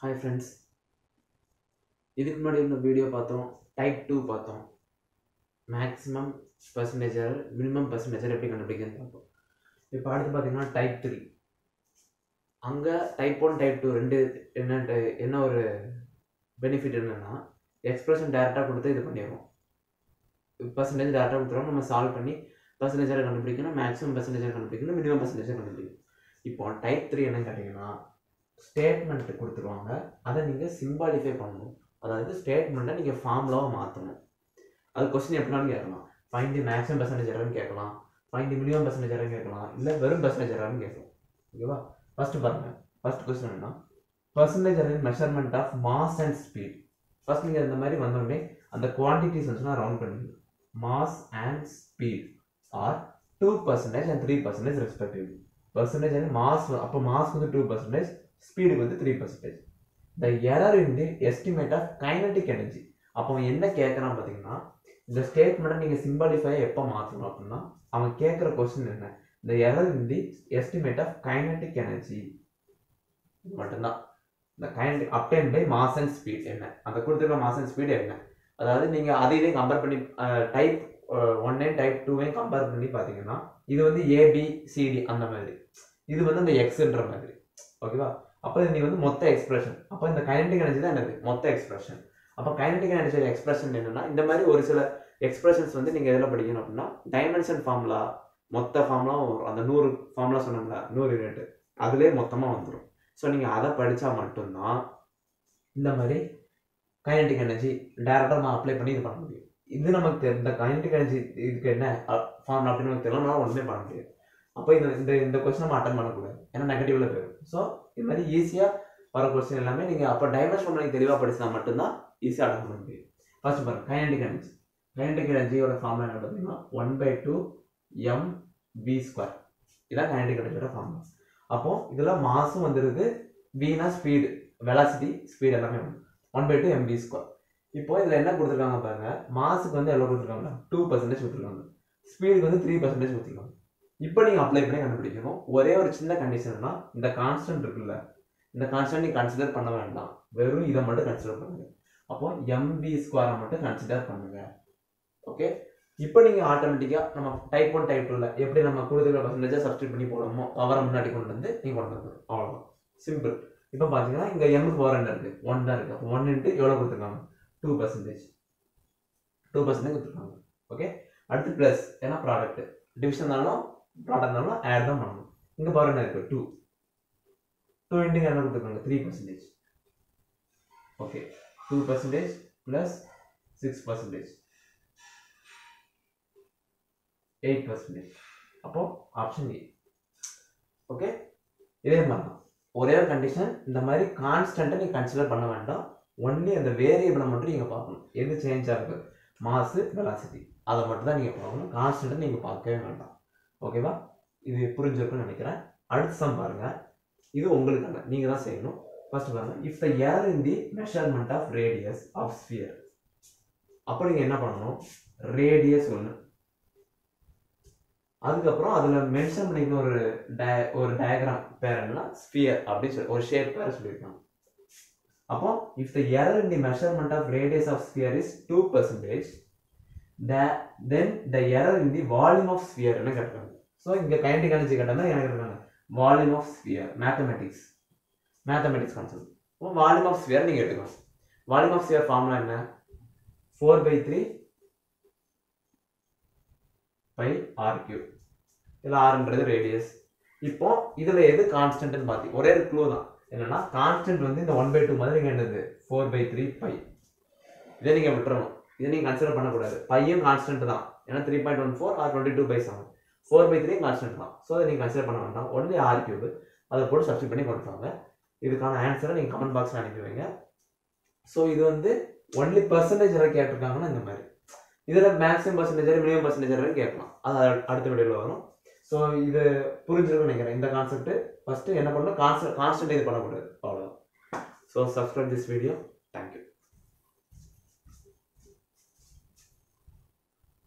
Hi friends இதுக்கு முன்னாடி இந்த வீடியோ பார்த்தோம். டைப் டூ பார்த்தோம். மேக்ஸிமம் பர்சன்டேஜர் மினிமம் பர்சன்டேஜர் எப்படி கண்டுபிடிக்கிறதுன்னு பார்த்தோம் இப்போ அடுத்து பார்த்தீங்கன்னா டைப் த்ரீ அங்கே டைப் ஒன் டைப் டூ ரெண்டு என்ன என்ன ஒரு பெனிஃபிட் என்னென்னா எக்ஸ்பிரஷன் டேரெக்டாக கொடுத்து இது பண்ணிடுவோம் பர்சன்டேஜ் டேரெக்டாக கொடுத்துருவோம் நம்ம சால்வ் பண்ணி பர்சன்டேஜரை கண்டுபிடிக்கணும். மேக்ஸிமம் பர்சன்டேஜர் கண்டுபிடிக்கணும். மினிமம் பர்சன்டேஜர் கண்டுபிடிக்கணும். இப்போ டைப் த்ரீ என்னன்னு கேட்டிங்கன்னா ஸ்டேட்மெண்ட் கொடுத்துருவாங்க. அதை நீங்கள் சிம்பாலிஃபை பண்ணணும். அதாவது ஸ்டேட்மெண்ட்டை நீங்கள் ஃபார்முலாவை மாற்றணும் அது கொஸ்டின் எப்படினாலும் கேட்கலாம். ஃபைன் தி மேக்ஸிமம் பர்சன்டேஜ் எரர்னு கேட்கலாம். ஃபைன் தி மினிமம் பர்சன்டேஜ் எரர்னு கேட்கலாம். இல்லை வெறும் பர்சன்டேஜ் எரர்னு கேட்கலாம். ஓகேவா ஃபஸ்ட்டு பாருங்கள் ஃபர்ஸ்ட் கொஸ்டின் என்னன்னா percentage error measurement of mass and speed first நீங்கள் இந்த மாதிரி வந்தோடனே அந்த குவான்டிட்டிஸ் வந்துச்சுன்னா ரவுண்ட் பண்ணிக்கணும் mass and speed are two percentage and three percentage respectively percentage mass அப்போ மாஸ் வந்து டூ பர்சன்டேஜ் ஸ்பீடுக்கு வந்து three percentage the error in the estimate of kinetic energy அப்போ அவன் என்ன கேட்குறான் பார்த்தீங்கன்னா இந்த ஸ்டேட்மெண்ட்டை நீங்கள் சிம்பாலிஃபை எப்போ மாற்றணும் அப்படின்னா அவன் கேட்குற கொஸ்டின் என்ன? இந்த error in the estimate of kinetic energy மட்டும்தான். இந்த kinetic obtain by mass and speed என்ன? அந்த கொடுத்துருக்க மாஸ் அண்ட் ஸ்பீடு என்ன? அதாவது நீங்கள் அதையும் கம்பேர் பண்ணி டைப் ஒன் ஒன்னையும் டைப் டூவையும் கம்பேர் பண்ணி பார்த்தீங்கன்னா இது வந்து ஏபிசிடி அந்த மாதிரி. இது வந்து அந்த எக்ஸ்ன்ற மாதிரி. ஓகேவா அப்போ நீ வந்து மொத்த எக்ஸ்பிரஷன் அப்போ இந்த கைனடிக் எனர்ஜி தான் என்னது? மொத்த எக்ஸ்பிரஷன் அப்போ கைனடிக் எனர்ஜி எக்ஸ்பிரஷன் என்னன்னா இந்த மாதிரி ஒரு சில எக்ஸ்பிரஷன்ஸ் வந்து நீங்கள் எதில் படிக்கணும் அப்படின்னா டைமென்ஷன் ஃபார்முலா மொத்த ஃபார்முலா வரும். அந்த நூறு ஃபார்முலா சொன்னோம்ல நூறு யூனிட் அதுலேயே மொத்தமாக வந்துடும் ஸோ நீங்கள் அதை படித்தா மட்டும்தான் இந்த மாதிரி கைனடிக் எனர்ஜி டேரெக்டாக நான் அப்ளை பண்ணி இது பண்ண முடியும். இது நமக்கு தெரியும் இந்த கைனடிக் கரன்சி இதுக்கு என்ன ஃபார்ம் அப்படின்னு நமக்கு தெரியல ஒன்றுமே பண்ண முடியாது. அப்போ இந்த இந்த இந்த கொஸ்டின் நம்ம அட்டன் பண்ணக்கூடாது. ஏன்னா நெகட்டிவ்ல போயிடும். ஸோ இது மாதிரி ஈஸியாக வர கொஸ்டின் எல்லாமே நீங்கள் அப்போ டைமென்ஷன் பண்ணி தெளிவாக படிச்சா மட்டும்தான் ஈஸியாக அட்டன் பண்ண முடியும். ஃபர்ஸ்ட் பாருங்க கைண்டிக் எனர்ஜி கைனடிக் எனர்ஜியோட ஃபார்ம் என்ன பார்த்தீங்கன்னா one by two m v square இதான் கைனடிக் எனர்ஜியோட ஃபார்ம் அப்போ இதில் மாசும் வந்துடுது வீனா ஸ்பீடு வெலாசிட்டி ஸ்பீடு எல்லாமே one by two m v square இப்போ இதில் என்ன கொடுத்துருக்காங்க பாருங்க? மாசுக்கு வந்து எவ்வளோ கொடுத்துருக்காங்க டூ பர்சன்டேஜ் கொடுத்துருக்காங்க. ஸ்பீடுக்கு வந்து த்ரீ பர்சன்டேஜ் கொடுத்துருக்காங்க. இப்போ நீங்கள் அப்ளை பண்ணி கண்டுபிடிக்கணும். ஒரே ஒரு சின்ன கண்டிஷன்னா இந்த கான்ஸ்டன்ட் இருக்குல்ல இந்த கான்ஸ்டன்ட் நீங்கள் கன்சிடர் பண்ண வேண்டாம். வெறும் இதை மட்டும் கன்சிடர் பண்ணுங்க. அப்போ எம்பி ஸ்கொயரை மட்டும் கன்சிடர் பண்ணுங்க. ஓகே இப்போ நீங்கள் ஆட்டோமேட்டிக்காக நம்ம டைப் ஒன் டைப் டூவில் எப்படி நம்ம கொடுத்துருக்க பர்சன்டேஜாக சப்ஸ்டியூட் பண்ணி போடணுமோ அவரை முன்னாடி கொண்டு வந்து நீங்கள் கொண்டு வரணும் அவ்வளோதான் சிம்பிள் இப்போ பார்த்தீங்கன்னா இங்கே எம் ஃபோர் ஹண்ட்ரட் இருக்குது ஒன் தான் இருக்குது ஒன் இன்ட்டு எவ்வளோ கொடுத்துருக்காங்க? டூ பர்சன்டேஜ் டூ பர்சன்டேஜ் கொடுத்துருக்காங்க. ஓகே அடுத்து ப்ளஸ் ஏன்னா ப்ராடக்ட் டிவிஷன் இருந்தாலும் ப்ராடக்ட் இருந்தாலும் ஆட் தான் பண்ணணும். இங்கே பாருங்க இருக்குது டூ டூ இன்ட்டு என்ன கொடுத்துருக்காங்க? Three percentage okay two percentage plus six percentage eight percentage அப்போ ஆப்ஷன் ஏ ஓகே இதே மாதிரி தான் ஒரே ஒரு கண்டிஷன் இந்த மாதிரி கான்ஸ்டன்ட்டை நீங்கள் கன்சிடர் பண்ண வேண்டாம். ஒன்லி அந்த வேரியபிளை மட்டும் நீங்கள் பார்க்கணும். எது சேஞ்ச் ஆகுது? மாசு வெலாசிட்டி அதை மட்டும் தான் நீங்கள் பார்க்கணும். கான்ஸ்டன்ட்டை நீங்கள் பார்க்கவே வேண்டாம். ஓகேவா இது புரிஞ்சிருக்குன்னு நினைக்கிறேன். அடுத்த சம் பாருங்கள் இது உங்களுக்கான நீங்கள் தான் செய்யணும். ஃபர்ஸ்ட் பாருங்கள் if the error in the measurement of radius of sphere அப்போ நீங்கள் என்ன பண்ணணும்? ரேடியஸ் ஒன்று அதுக்கப்புறம் அதில் மென்ஷன் பண்ணிக்கிற ஒரு டய ஒரு டயக்ராம் பேர் என்னன்னா ஸ்பியர் அப்படின்னு சொல்லி ஒரு ஷேப் பேர் சொல்லியிருக்காங்க. அப்போ if the error in the measurement of radius of sphere is two percentage then the error in the volume of ஸ்பியர்னு என்ன கேட்டாங்க ஸோ இங்கே கைண்டிக் எனர்ஜி கேட்டால் எனக்கு இருக்காங்க volume of sphere mathematics mathematics concept இப்போ வால்யூம் ஆஃப் ஸ்பியர் நீங்கள் எடுத்துக்கணும் volume of sphere formula என்ன? Four by three pi r cube இதில் ஆறுன்றது ரேடியஸ் இப்போ இதில் எது கான்ஸ்டன்ட்னு பார்த்தி ஒரே ஒரு க்ளூ தான். என்னன்னா கான்ஸ்டன்ட் வந்து இந்த ஒன் பை டூ மாதிரி நீங்கள் என்னது? ஃபோர் பை த்ரீ பை இதை நீங்கள் விட்டுறணும். இதை நீங்கள் கன்சிடர் பண்ணக்கூடாது. பையும் கான்ஸ்டன்ட் தான். ஏன்னா three point one four or twenty two by seven four by three constant தான். ஸோ அதை நீங்கள் கன்சிடர் பண்ண வேண்டாம். ஒன்லி ஆர் கியூப் அதை போட்டு சப்ஸ்டிட் பண்ணி கொடுத்தாங்க இதுக்கான ஆன்சரை நீங்கள் கமெண்ட் பாக்ஸில் அனுப்பி வைங்க. ஸோ இது வந்து ஒன்லி பர்சன்டேஜ் கேட்டிருக்காங்கன்னா இந்த மாதிரி. இதில் மேக்ஸிமம் பர்சன்டேஜ் மினிமம் பர்சன்டேஜ் வரைக்கும் கேட்கலாம். அது அடுத்த வீடியோவில் வரும். ஸோ இது புரிஞ்சிருக்கும்னு நினைக்கிறேன். இந்த கான்செப்ட் ஃபஸ்ட்டு என்ன பண்ணணும்? கான்ஸ்ட் கான்ஸ்டன்ட் இது பண்ணக்கூடாது. அவ்வளோ ஸோ சப்ஸ்கிரைப் திஸ் வீடியோ